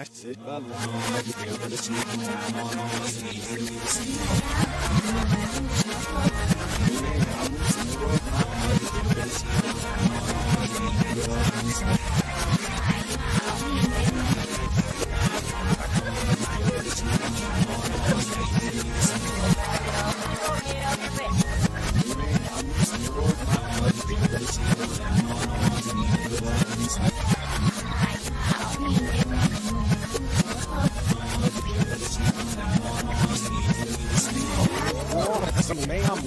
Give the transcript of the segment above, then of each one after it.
That's it.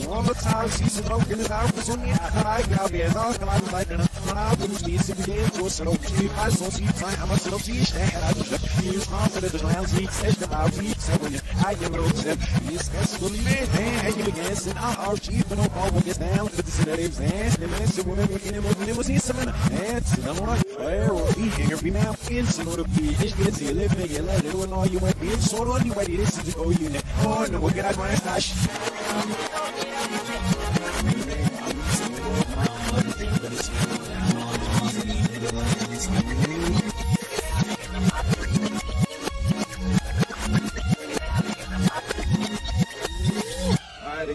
One of the times he's a broken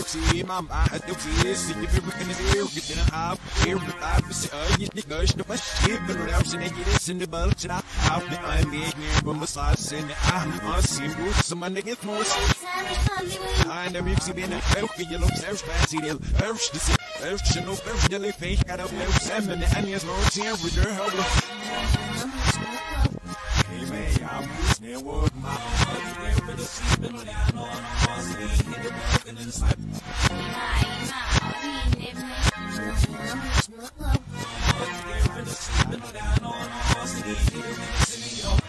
out be a of. I'm a of the. And it. I'm and the and the it some and I'm be here? Be some of the it it of is the out the the the out the the and give this if you're looking at you get in a half here with that see uh you think gosh no but keep it around and you this in the bulk to out the I'm being near from the size in the I see boots someone to get more I never see been a you look so fancy deal first to see first to know first to live fake got up no seven and yes no tear with her help I'm not Down on all cities,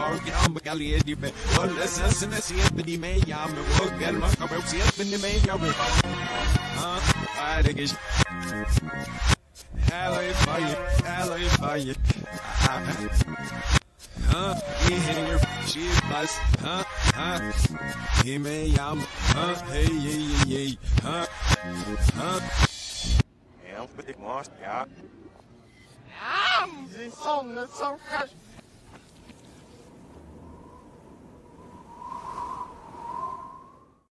get out, get out, get out, get out, ولا اساس ناس يبني ما يعمل وقال ما قبل يبني ما يعمل ها عارقش Hello, fire, hello, fire. Huh? You hitting your shit bus, huh? Huh? Hey, me, I'm, huh? Hey, yeah, yeah, yeah, huh? Huh? Ja, för det måste jag. Ja, det är sån, så